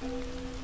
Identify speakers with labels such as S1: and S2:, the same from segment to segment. S1: Thank you.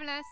S1: bla bla.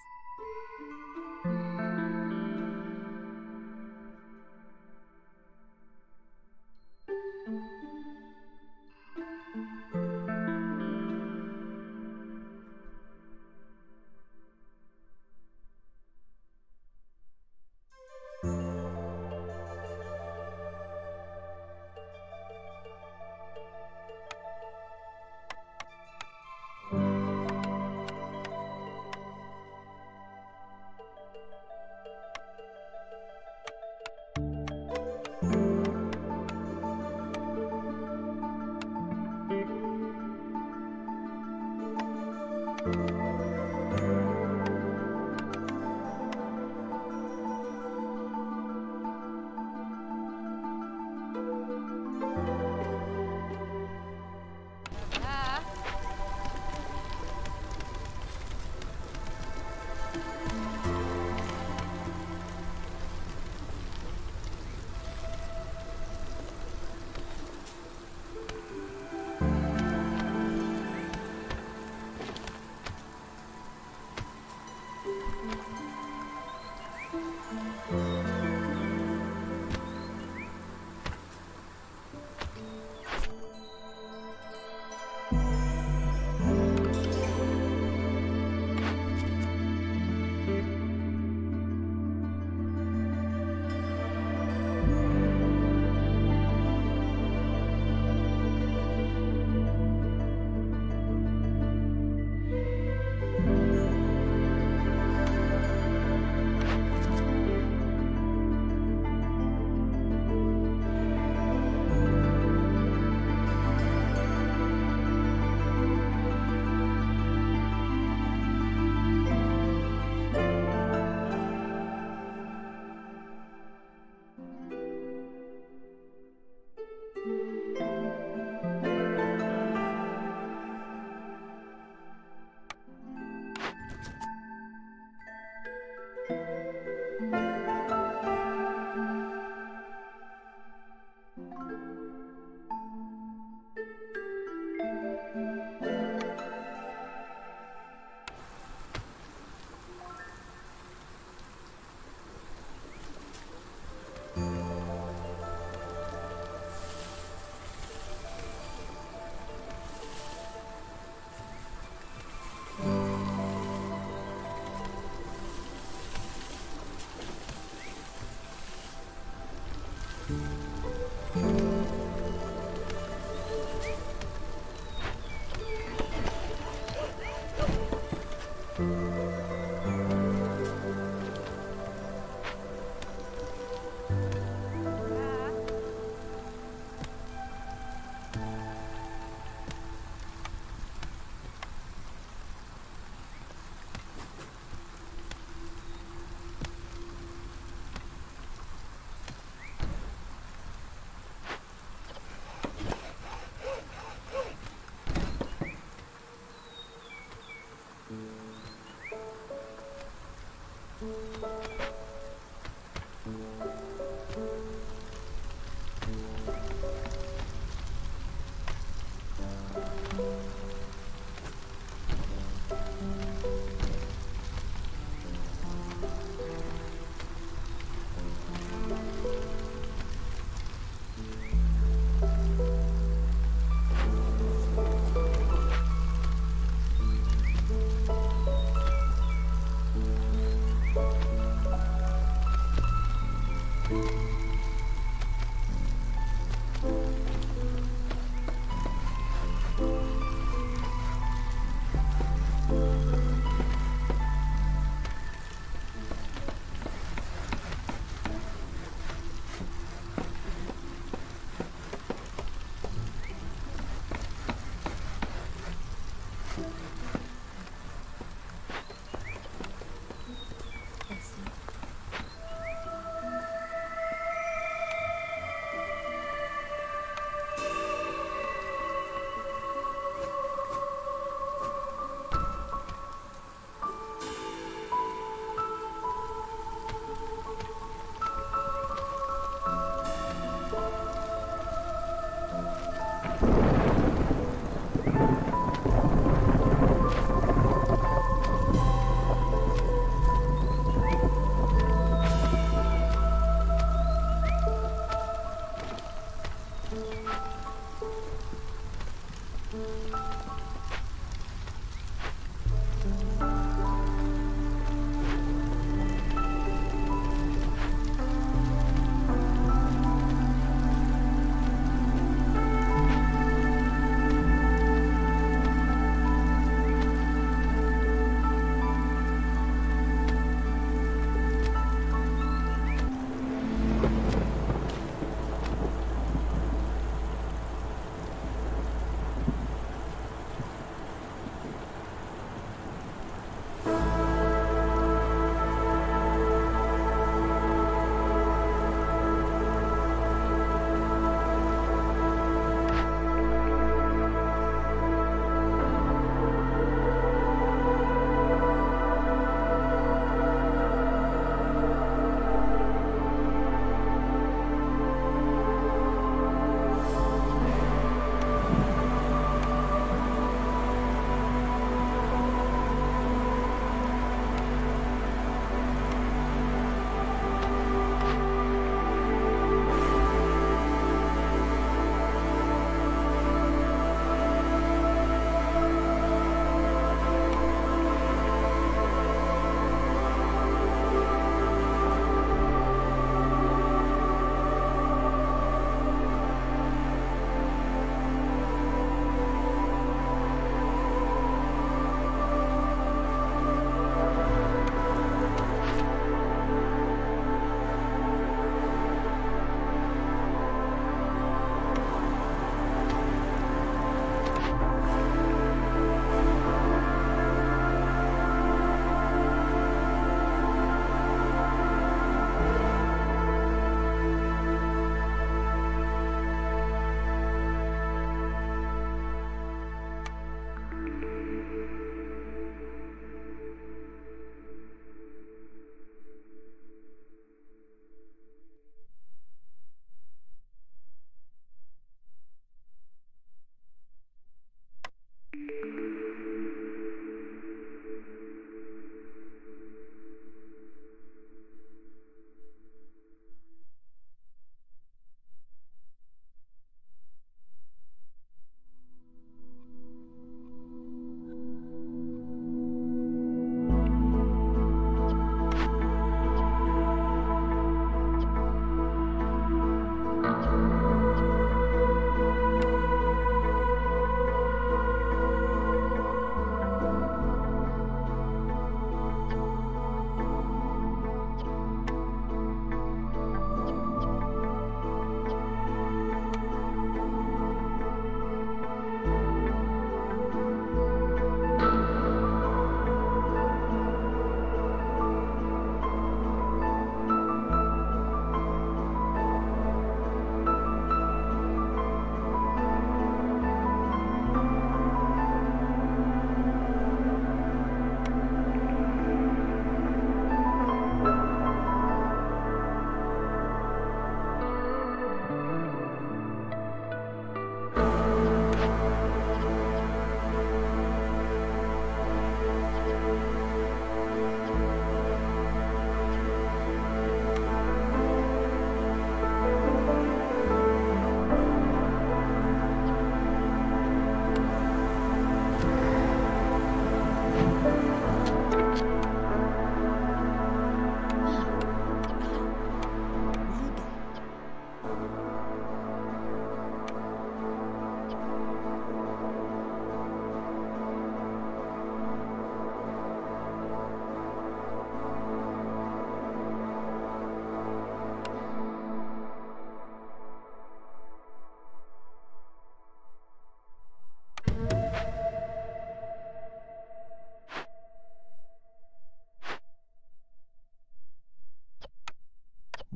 S1: thank you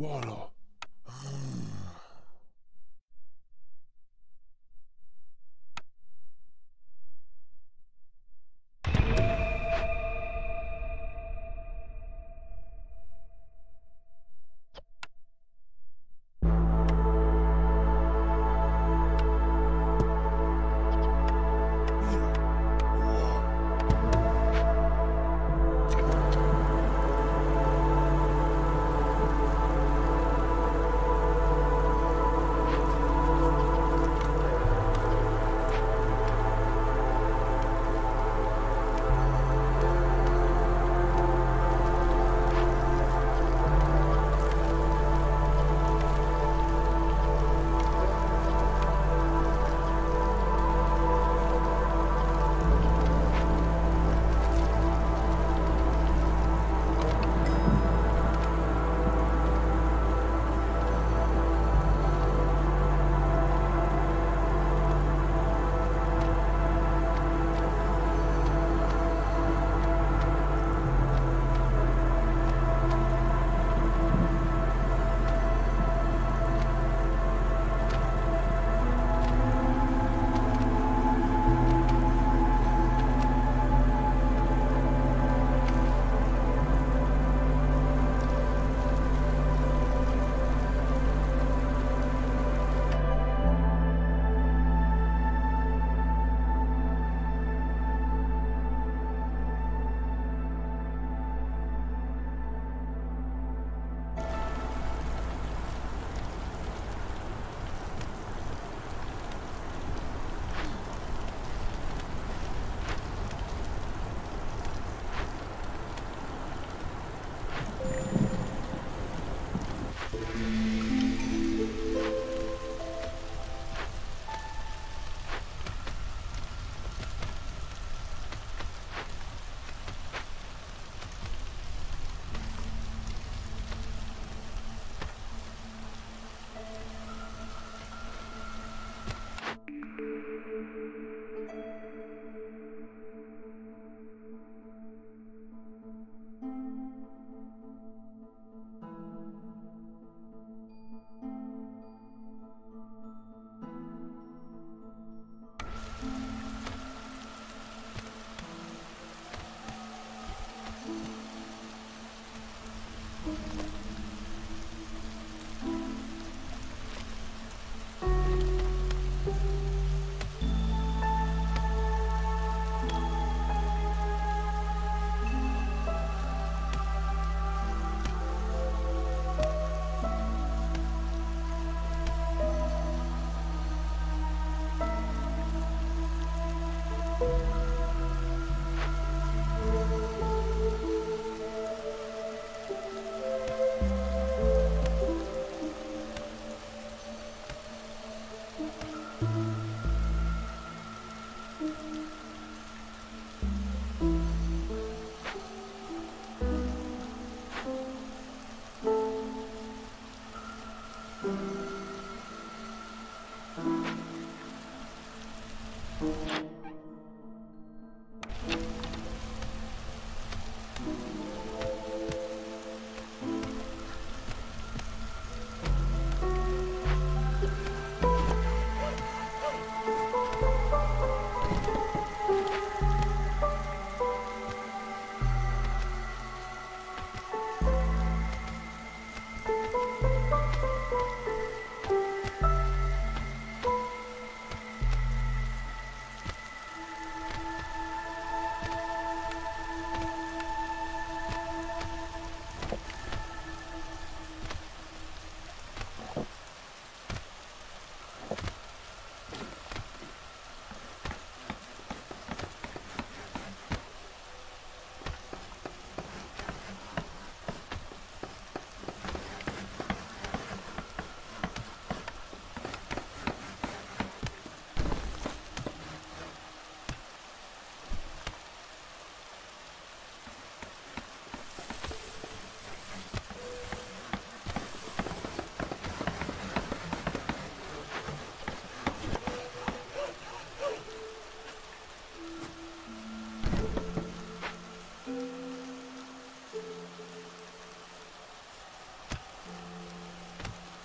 S1: Water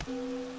S1: Thank you.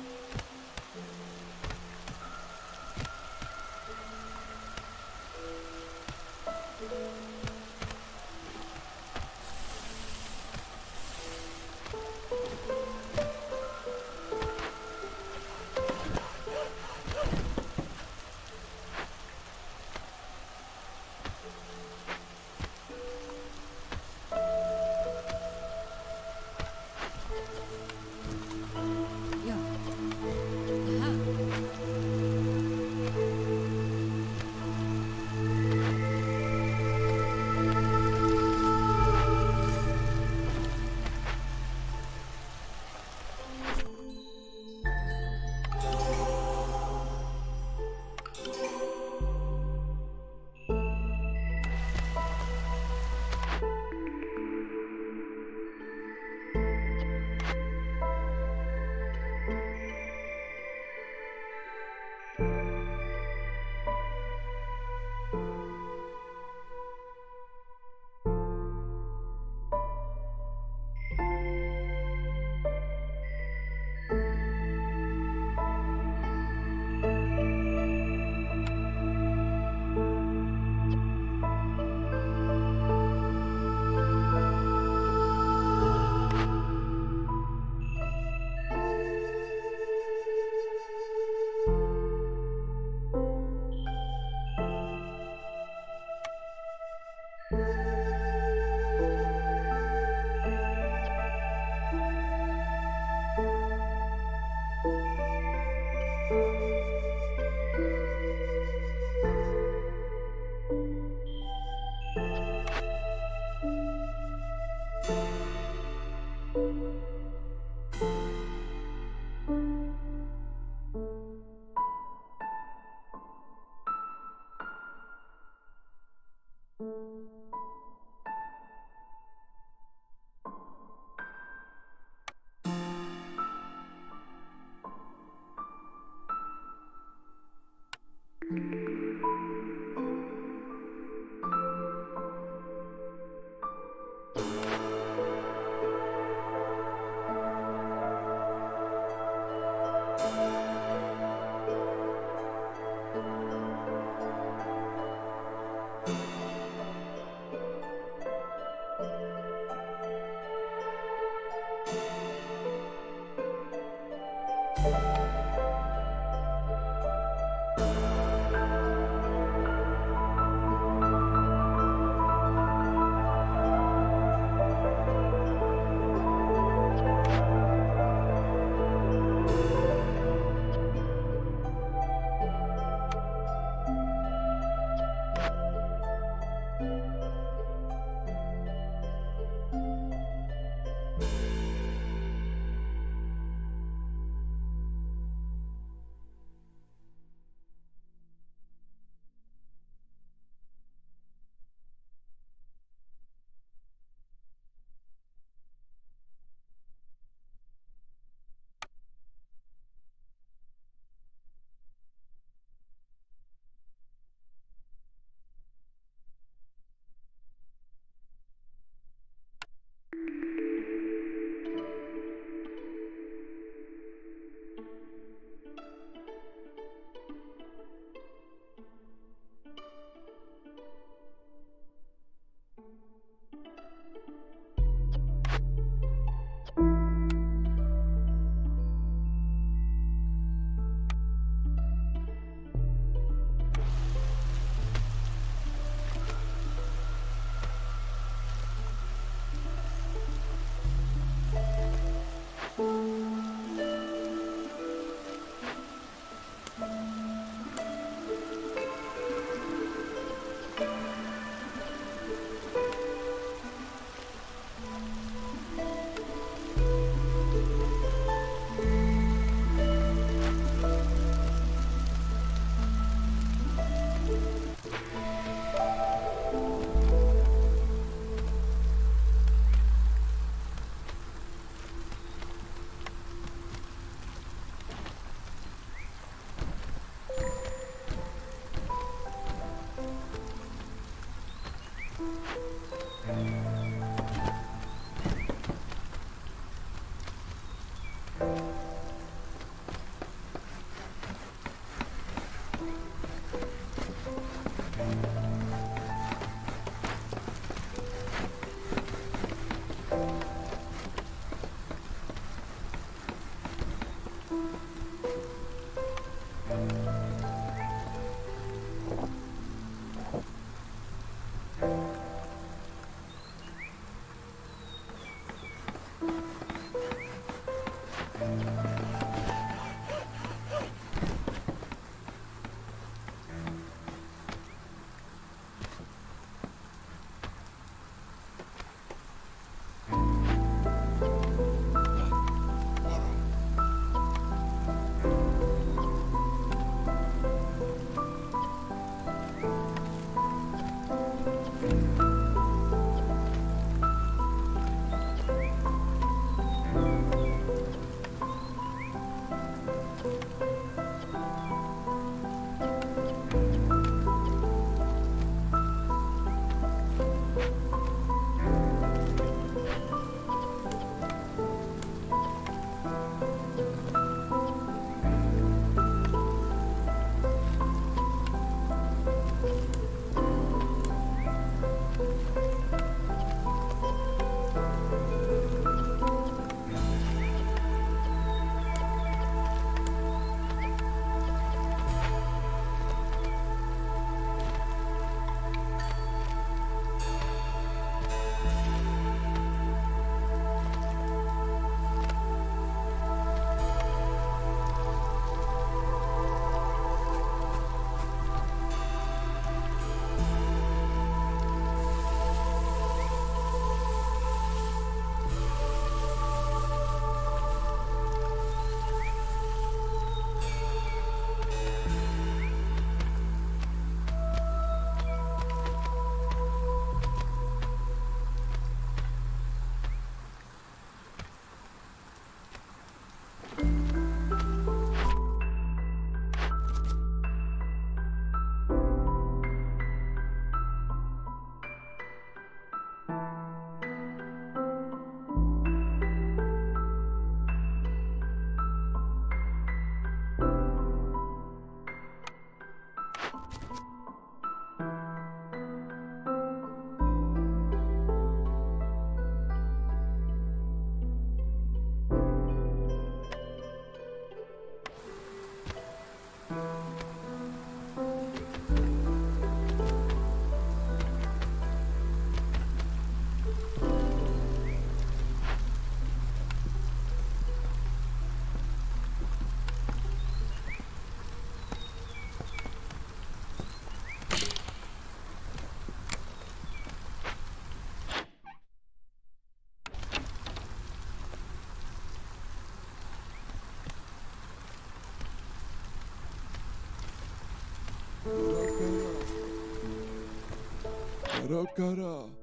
S1: Caramba, cara.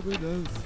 S1: Combinança.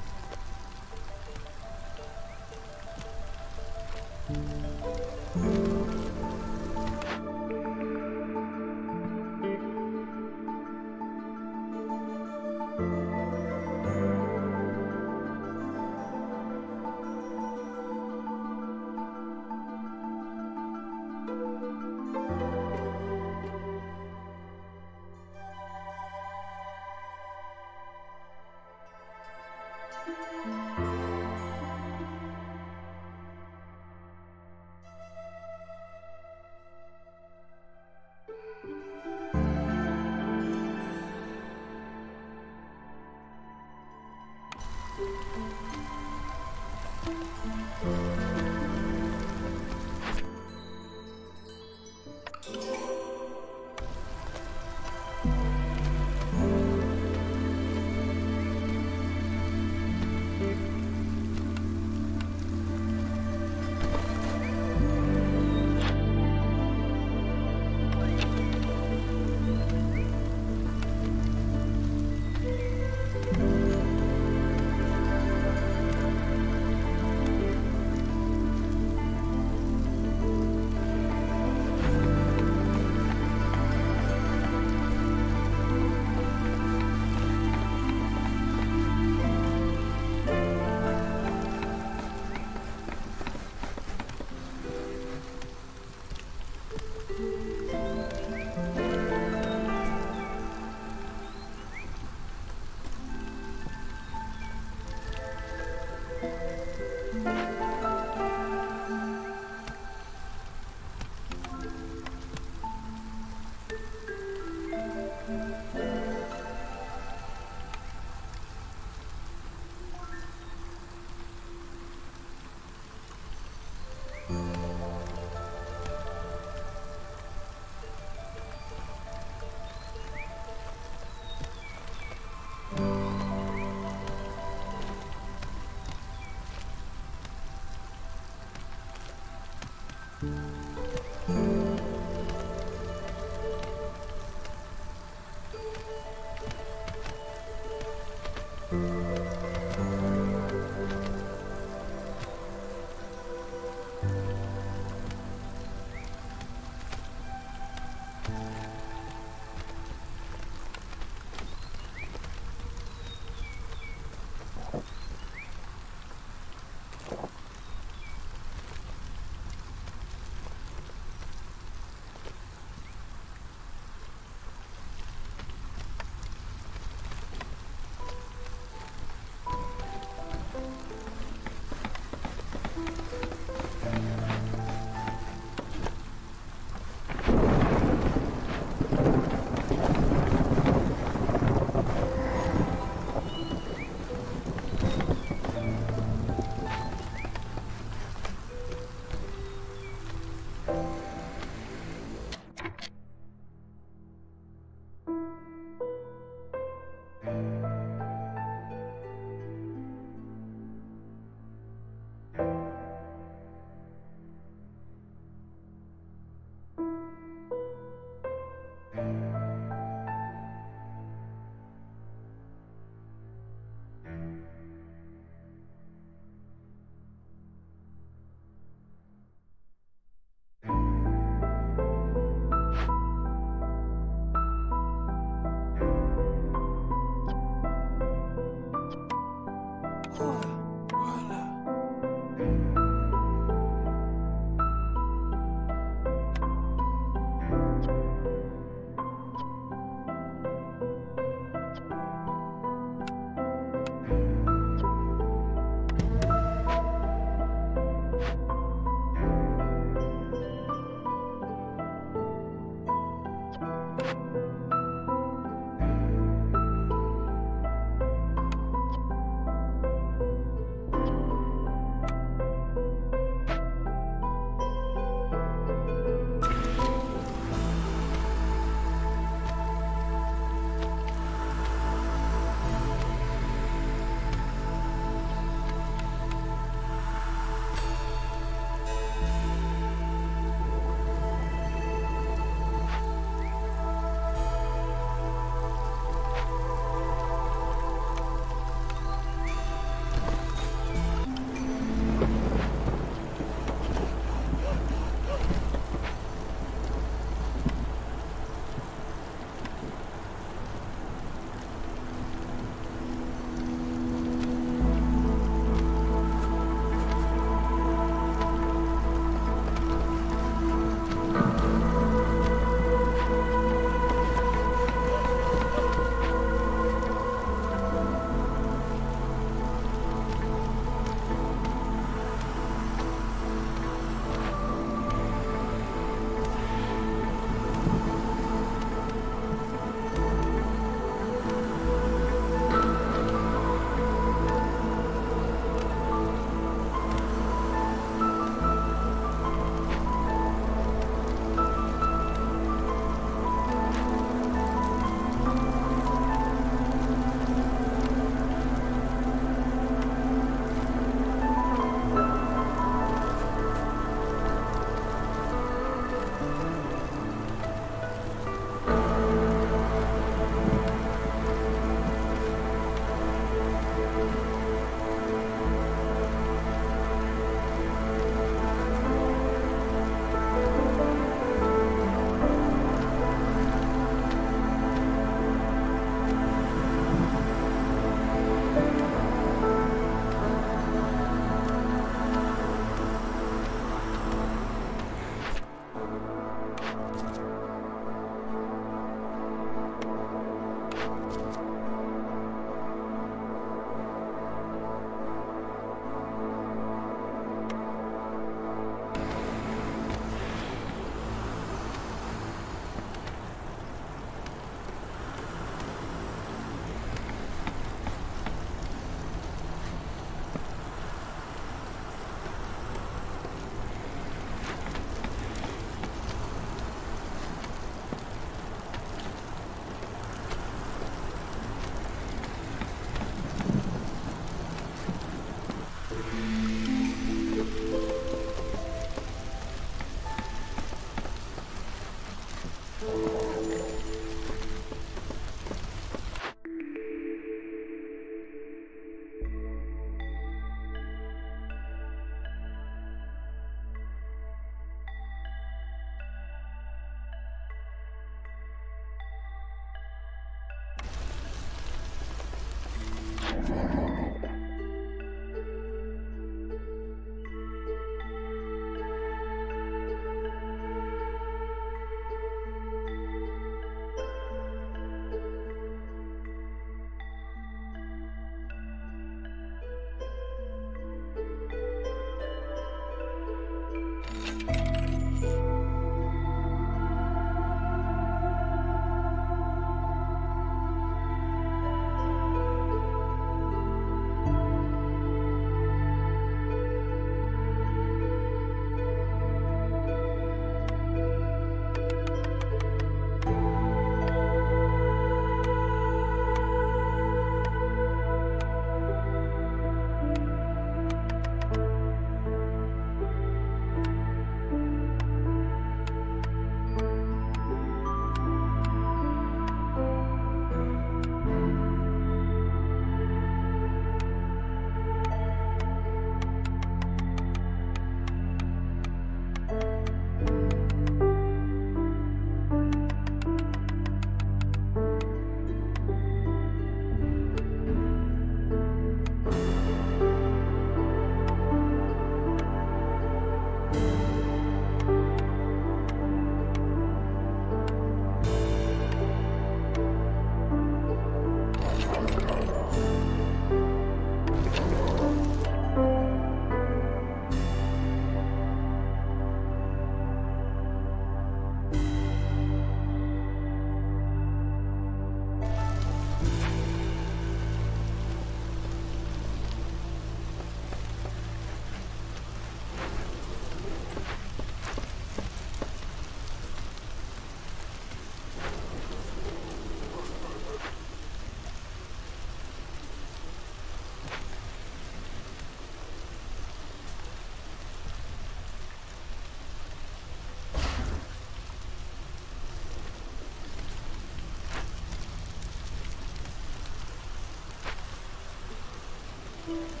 S1: Thank you.